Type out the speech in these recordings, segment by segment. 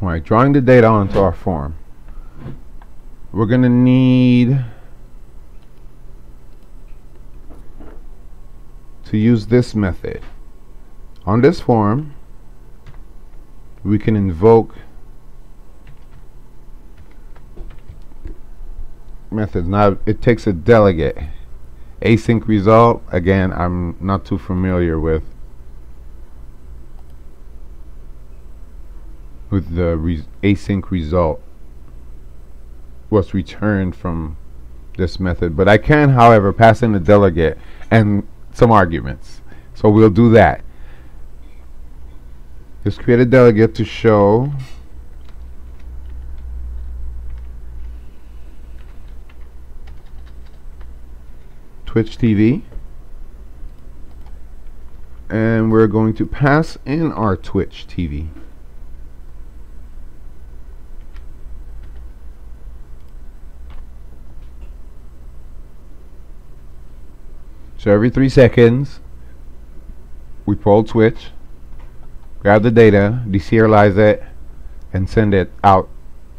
Alright, drawing the data onto our form. We're going to need to use this method. On this form, we can invoke methods. Now it takes a delegate. Async result, again, I'm not too familiar with with the async result was returned from this method. But I can, however, pass in a delegate and some arguments. So we'll do that. Just create a delegate to show Twitch TV and we're going to pass in our Twitch TV. So every three seconds, we pull Twitch, grab the data, deserialize it, and send it out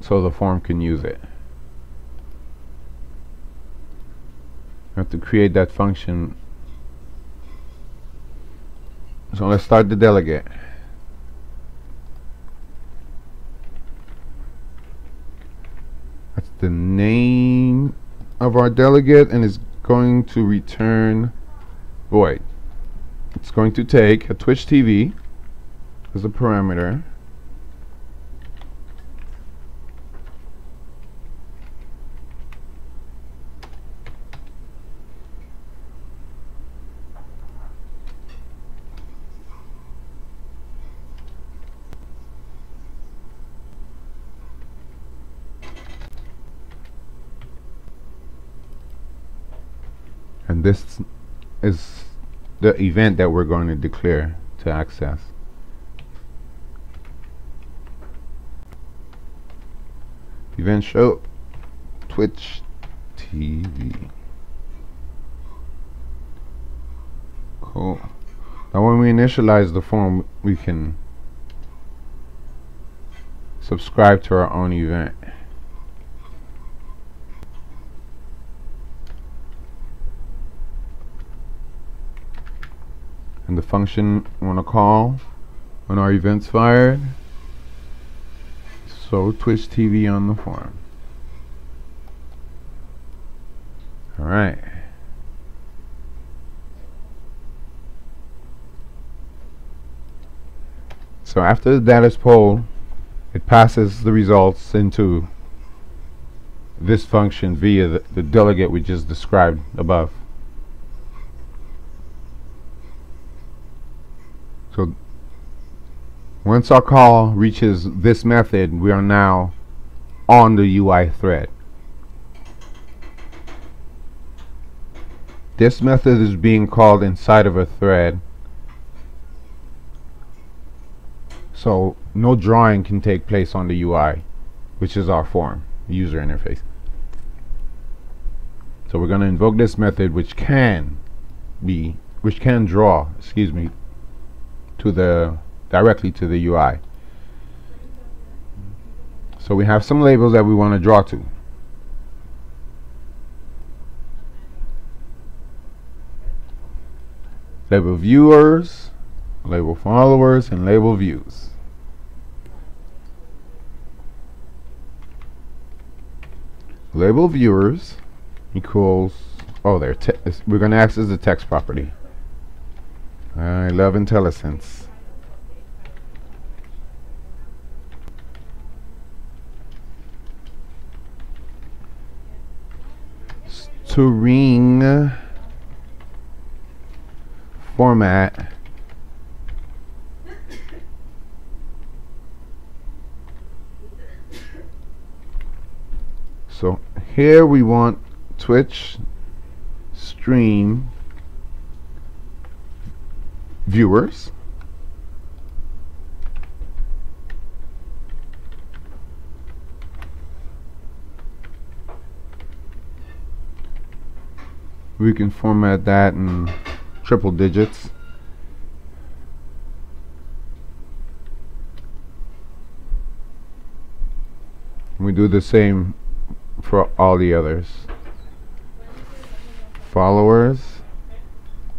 so the form can use it. We have to create that function. So let's start the delegate. That's the name of our delegate and it's going to return void. It's going to take a Twitch TV as a parameter and this is the event that we're going to declare to access. Event show Twitch TV. Cool. Now when we initialize the form, we can subscribe to our own event. And the function I want to call when our events fired. So Twitch TV on the form alright. So after the data is pulled it passes the results into this function via the, the delegate we just described above So once our call reaches this method, we are now on the UI thread. This method is being called inside of a thread. So no drawing can take place on the UI, which is our form, user interface. So we're going to invoke this method which can be, which can draw, excuse me, to the directly to the UI. So we have some labels that we want to draw to. Label viewers, label followers, and label views. Label viewers equals, oh, there, we're going to access the text property. I love IntelliSense. String format so here we want Twitch stream viewers. We can format that in triple digits. We do the same for all the others. Followers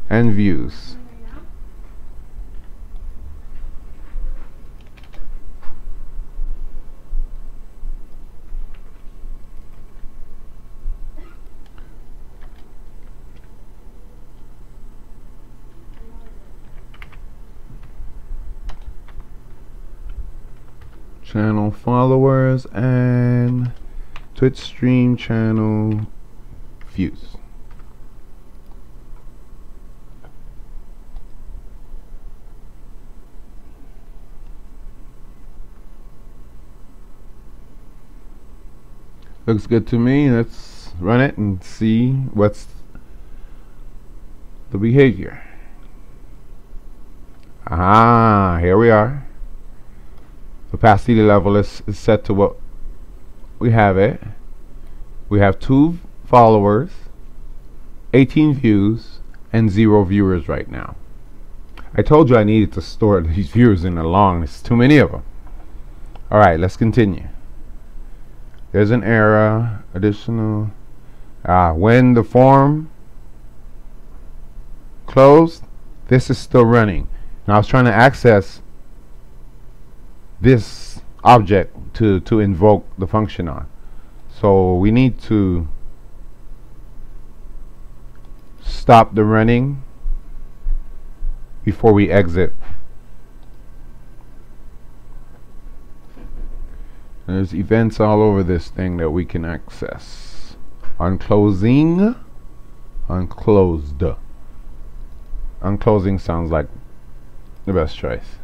and views. Channel followers and Twitch stream channel views. Looks good to me. Let's run it and see what's the behavior. Ah, here we are opacity level is, is set to what we have it. We have two followers 18 views and zero viewers right now. I told you I needed to store these viewers in a long. It's too many of them alright let's continue. There's an error additional. Uh, when the form closed this is still running. Now I was trying to access this object to, to invoke the function on. So we need to stop the running before we exit. There's events all over this thing that we can access. OnClosing, OnClosed. OnClosing sounds like the best choice.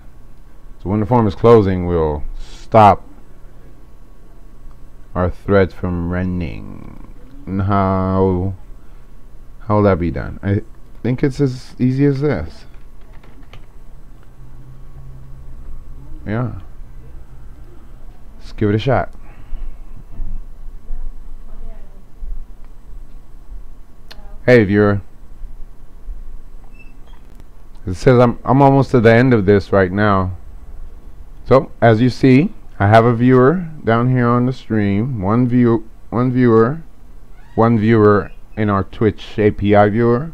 So when the form is closing, we'll stop our thread from running. And how how will that be done? I think it's as easy as this. Yeah. Let's give it a shot. Hey viewer. It says I'm I'm almost to the end of this right now. So as you see, I have a viewer down here on the stream. One view, one viewer, one viewer in our Twitch API viewer,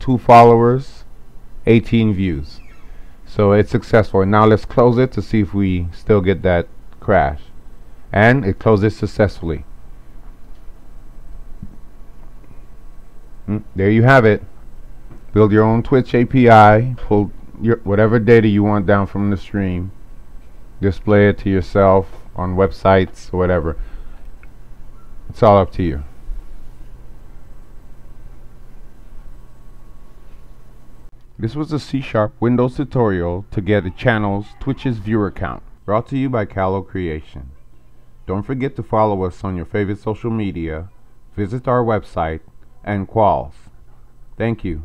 two followers, 18 views. So it's successful. Now let's close it to see if we still get that crash. And it closes successfully. Mm, there you have it. Build your own Twitch API. Pull your whatever data you want down from the stream display it to yourself on websites or whatever. It's all up to you. This was a C-Sharp Windows tutorial to get a channel's Twitch's viewer count, brought to you by Callow Creation. Don't forget to follow us on your favorite social media, visit our website, and quals. Thank you.